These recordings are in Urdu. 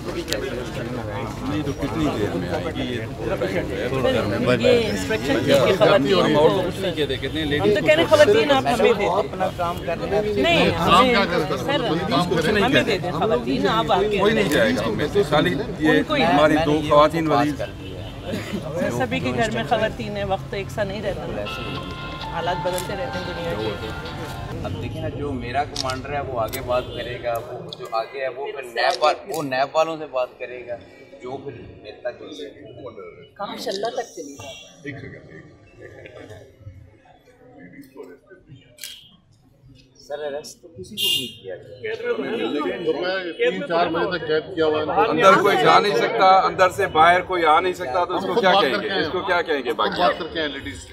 نہیں تو کتنی دیر میں آئے گی یہ انسپیکشن کی خواتین ہم اور تو کو کچھ نہیں کہتے کتنے ہم لیڈیز تو کہہ رہے ہیں خواتین آپ ہمیں دے دیں۔ اپنا کام کرنا نہیں ہمیں سر ہمیں دے دیں خواتین آپ آ کے۔ کوئی نہیں جائے گا ہمیں۔ سے خالی یہ ہماری دو خواتین وزیر۔ سبھی کے گھر میں خواتین ہیں وقت ایک سا نہیں رہتا۔ حالات بدلتے رہتے ہیں دنیا کے۔ اب دیکھیں نا جو میرا کمانڈر ہے وہ آگے بات کرے گا وہ جو آگے ہے وہ پھر نیب وہ نیب والوں سے بات کرے گا جو پھر میرے تک کام شلہ تک چلی جائے؟ سر ارسٹ تو کسی کو نہیں کیا گیا۔ تین چار بجے تک قید کیا ہوا ہے۔ اندر کوئی جا نہیں سکتا اندر سے باہر کوئی آ نہیں سکتا تو اس کو کیا کہیں گے؟ اس کو کیا کہیں گے؟ باقی لیڈیز۔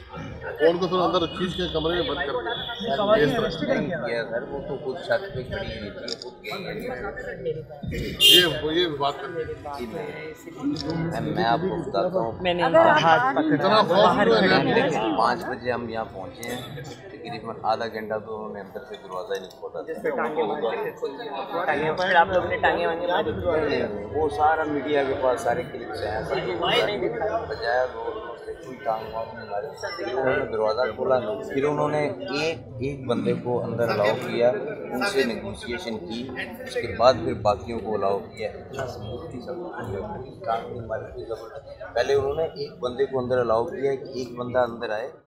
فون کو پھر اندر کھینچ کے کمرے میں بند کر وہ تو خود چھت پہ کھڑی ہوئی تھی یہ وہ یہ بات میں آپ کو بتاتا ہوں۔ اتنا خوف پانچ بجے ہم یہاں پہنچے ہیں۔ تقریباً آدھا گھنٹہ تو انہوں نے اندر سے دروازہ ہی نہیں کھولا وہ سارا میڈیا کے پاس سارے کلپس ہیں۔ بجایا کوئی ٹانگ وانگ نہیں ماری پھر انہوں نے دروازہ کھولا۔ پھر انہوں نے ایک ایک بندے کو اندر الاؤ کیا، ان سے نیگوسیشن کی، اس کے بعد پھر باقیوں کو الاؤ کیا۔ پہلے انہوں نے ایک بندے کو اندر الاؤ کیا کہ ایک بندہ اندر آئے۔